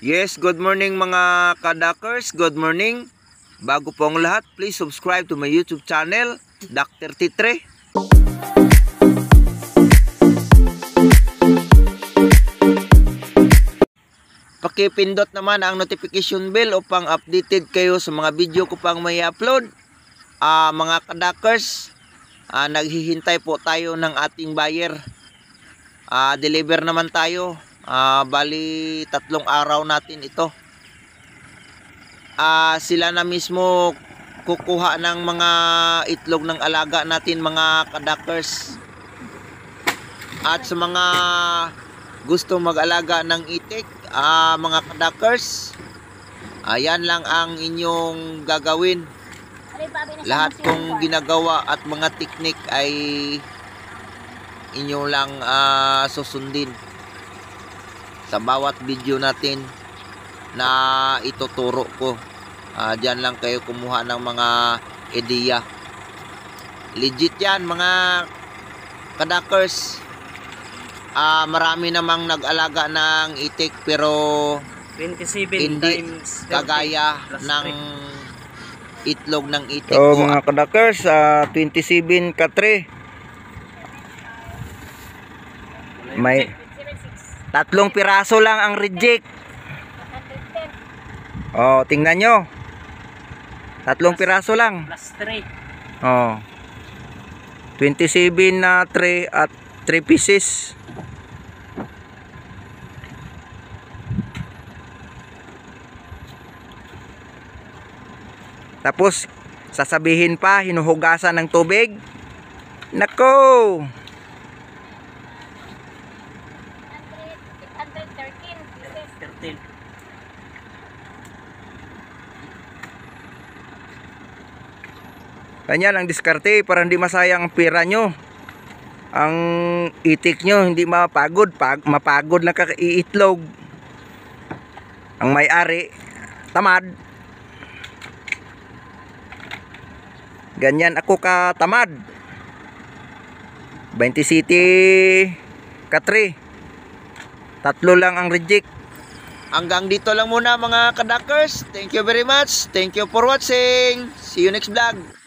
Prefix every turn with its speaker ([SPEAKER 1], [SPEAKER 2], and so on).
[SPEAKER 1] Yes, good morning mga kadakers. Good morning. Bago po ang lahat, please subscribe to my YouTube channel, Dr. Titre. Pakipindot naman ang notification bell upang updated kayo sa mga video ko pang may upload. Ah, mga kadakers, ah, naghihintay po tayo ng ating buyer. Ah, deliver naman tayo. Ah, bali tatlong araw natin ito. Ah, sila na mismo kukuha ng mga itlog ng alaga natin mga kadakers. At sa mga gusto mag-alaga ng itik, ah, mga kadakers, ayan lang ang inyong gagawin. Lahat kong ginagawa at mga teknik ay inyo lang ah, susundin sa bawat video natin na ituturo ko. Ah, diyan lang kayo kumuha ng mga ideya. Legit yan mga kadakers. Ah, marami namang nag-alaga ng itik pero
[SPEAKER 2] 27
[SPEAKER 1] Hindi
[SPEAKER 2] times 30
[SPEAKER 1] kagaya ng itlog ng itik
[SPEAKER 3] So
[SPEAKER 1] ko.
[SPEAKER 3] mga kadakers, ah, 27 ka 3.
[SPEAKER 2] three.
[SPEAKER 3] May tatlong piraso lang ang reject. Oh, tingnan nyo. Tatlong piraso lang.
[SPEAKER 2] plus 3
[SPEAKER 3] Oh. 27 na 3 at 3 pieces. Tapos sasabihin pa hinuhugasan ng tubig. Nako.
[SPEAKER 2] 13
[SPEAKER 3] Kanya lang diskarte para hindi masayang ang pera nyo. Ang itik nyo hindi mapagod, pag, mapagod na kakaiitlog. Ang may-ari, tamad. Ganyan ako ka tamad. 20 city ka 3. Tatlo lang ang reject.
[SPEAKER 1] Hanggang dito lang muna mga kadakers. Thank you very much. Thank you for watching. See you next vlog.